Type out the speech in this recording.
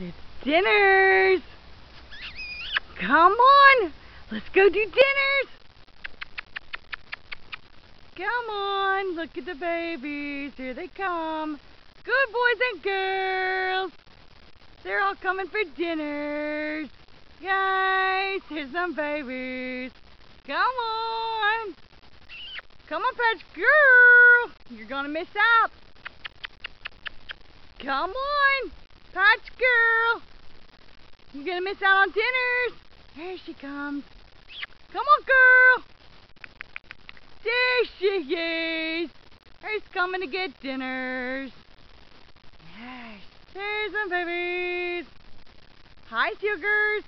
It's dinners. Come on. Let's go do dinners. Come on. Look at the babies. Here they come. Good boys and girls. They're all coming for dinners. Guys, here's some babies. Come on. Come on, Patch Girl. You're to miss out. Come on. You're to miss out on dinners. Here she comes. Come on, girl. There she is. She's coming to get dinners. Yes, there's some babies. Hi, sugars.